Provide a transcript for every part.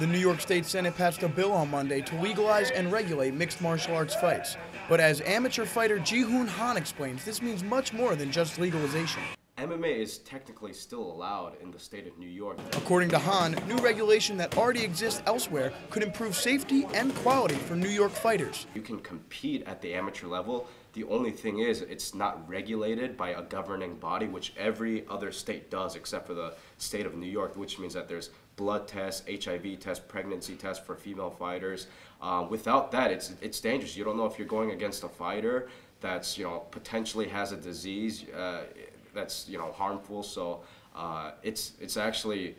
The New York State Senate passed a bill on Monday to legalize and regulate mixed martial arts fights. But as amateur fighter Ji-Hoon Han explains, this means much more than just legalization. MMA is technically still allowed in the state of New York. According to Han, new regulation that already exists elsewhere could improve safety and quality for New York fighters. You can compete at the amateur level. The only thing is, it's not regulated by a governing body, which every other state does except for the state of New York, which means that there's blood tests, HIV tests, pregnancy tests for female fighters. Uh, without that, it's, it's dangerous. You don't know if you're going against a fighter that's, you know, potentially has a disease. Uh, that's you know harmful. So uh, it's it's actually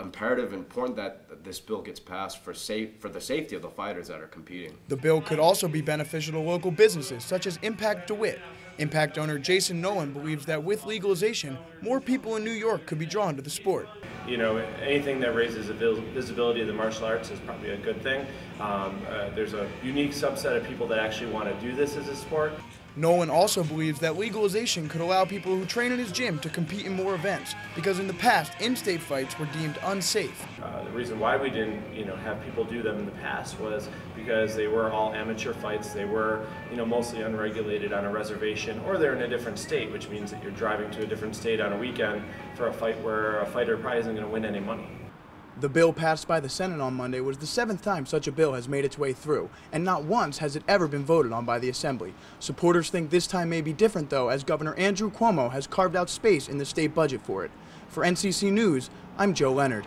imperative and important that this bill gets passed for safe for the safety of the fighters that are competing. The bill could also be beneficial to local businesses such as Impact DeWitt. Impact owner Jason Nolan believes that with legalization, more people in New York could be drawn to the sport. You know, anything that raises the visibility of the martial arts is probably a good thing. Um, uh, there's a unique subset of people that actually want to do this as a sport. Nolan also believes that legalization could allow people who train in his gym to compete in more events, because in the past, in-state fights were deemed unsafe. Uh, the reason why we didn't, you know, have people do them in the past was because they were all amateur fights. They were, you know, mostly unregulated on a reservation, or they're in a different state, which means that you're driving to a different state on a weekend for a fight where a fighter probably isn't going to win any money. The bill passed by the Senate on Monday was the seventh time such a bill has made its way through, and not once has it ever been voted on by the Assembly. Supporters think this time may be different, though, as Governor Andrew Cuomo has carved out space in the state budget for it. For NCC News, I'm Joe Leonard.